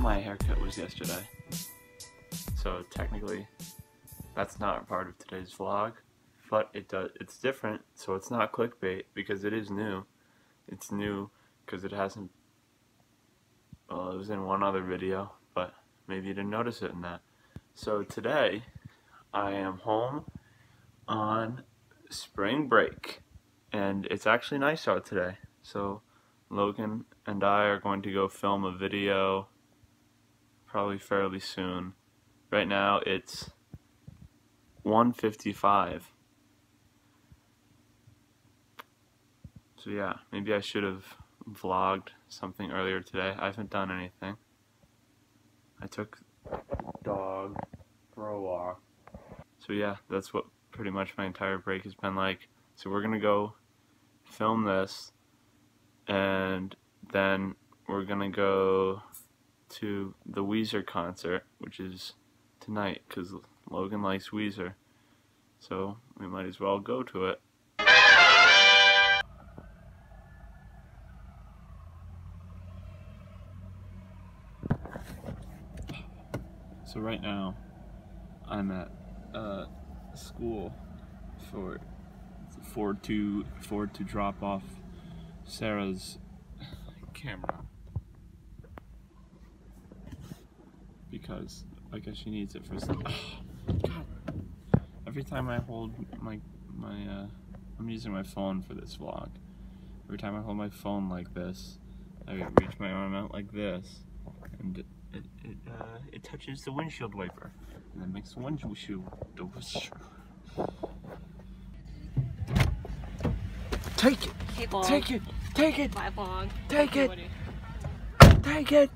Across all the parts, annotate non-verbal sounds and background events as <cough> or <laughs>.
my haircut was yesterday, so technically, that's not part of today's vlog. But it does. It's different, so it's not clickbait because it is new. It's new because it hasn't. Well, it was in one other video, but maybe you didn't notice it in that. So today, I am home on spring break, and it's actually nice out today. So Logan and I are going to go film a video probably fairly soon. Right now it's 1:55. So yeah, maybe I should have vlogged something earlier today. I haven't done anything. I took dog for a walk. So yeah, that's what pretty much my entire break has been like. So we're gonna go film this and then we're gonna go to the Weezer concert, which is tonight because Logan likes Weezer. So we might as well go to it. So right now, I'm at uh, school for for to for to drop off Sarah's camera because I guess she needs it for some. Oh, God. Every time I hold my my uh, I'm using my phone for this vlog. Every time I hold my phone like this, I reach my arm out like this, and it it, uh, it touches the windshield wiper, and it makes the windshield Take it. Hey. Take it. Take it. My vlog. Take it. Take it.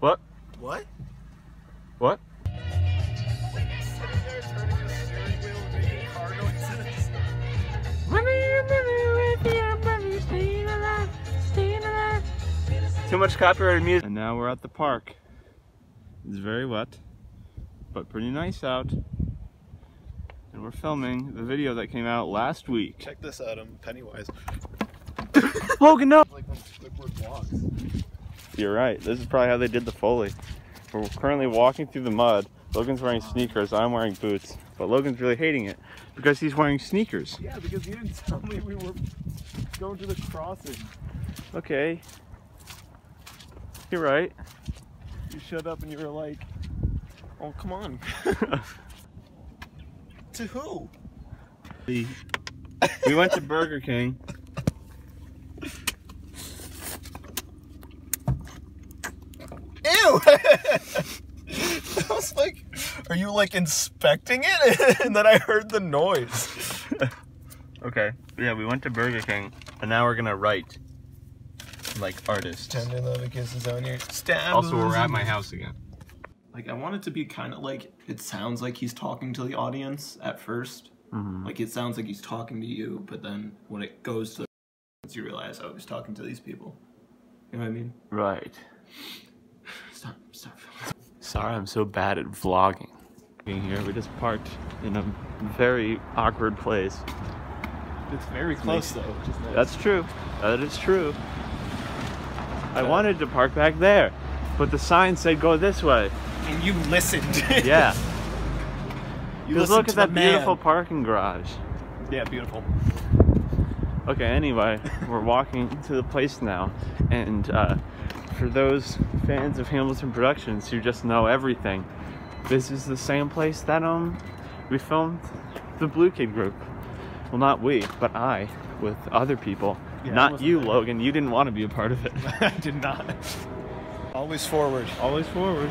What? What? What? What? Too much copyrighted music. And now we're at the park. It's very wet, but pretty nice out. And we're filming the video that came out last week. Check this out, I'm Pennywise. Logan, no! Like on Squidward vlogs. You're right. This is probably how they did the Foley. We're currently walking through the mud. Logan's wearing sneakers. I'm wearing boots. But Logan's really hating it because he's wearing sneakers. Yeah, because you didn't tell me we were going to the crossing. Okay. You're right. You showed up and you were like, oh, come on. <laughs> to who? we went to Burger King. Ew! <laughs> I was like, are you like inspecting it? <laughs> and then I heard the noise. <laughs> Okay. Yeah, we went to Burger King, and now we're gonna write like artists. Tender love and kisses on your stab. Also, we're at my house again. Like I want it to be kind of like it sounds like he's talking to the audience at 1st Mhm. Like it sounds like he's talking to you, but then when it goes to the you realize oh he's talking to these people. You know what I mean? Right. Sorry, I'm so bad at vlogging. Being here, we just parked in a very awkward place. It's very close though. Which is nice. That's true. That is true. I wanted to park back there, but the sign said go this way. and you listened. <laughs> Yeah. you Because look at that man. beautiful parking garage. Yeah, beautiful. Okay, anyway, <laughs> we're walking to the place now, and uh, for those fans of Hamilton Productions who just know everything, this is the same place that um we filmed the Blue Kid Group. Well, not we, but I, with other people. Yeah, not you, there. Logan. You didn't want to be a part of it. <laughs> I did not. Always forward Always forward.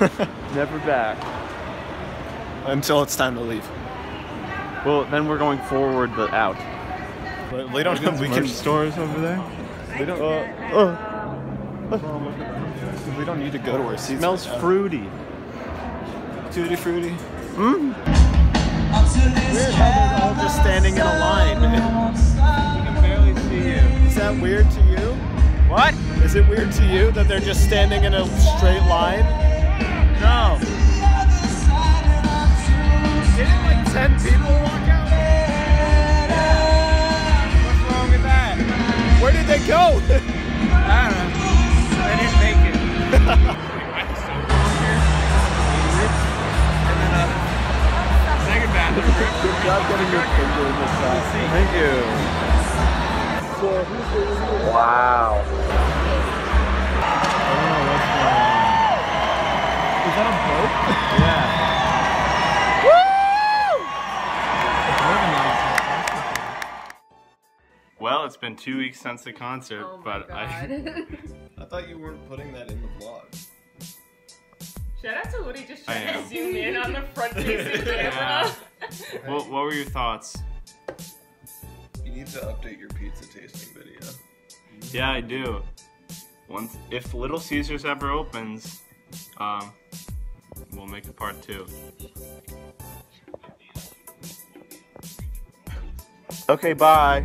<laughs> Never back. until it's time to leave. Well, then we're going forward but out. But <laughs> we don't. We Merch can. stores over there. We don't. Uh, We don't need to go to our seats. smells right fruity. Tutti fruity. Mm. Weird how they're all just standing in a line. <laughs> I can barely see you. Is that weird to you? What? Is it weird to you that they're just standing in a straight line? Well, it's been two weeks since the concert, Oh my but I. god. <laughs> I thought you weren't putting that in the vlog. Shout out to Woody just trying to zoom in on the front facing <laughs> camera. <laughs> What, what were your thoughts? You need to update your pizza tasting video. Yeah, I do. Once, if Little Caesars ever opens, um, we'll make a part two. Okay, bye.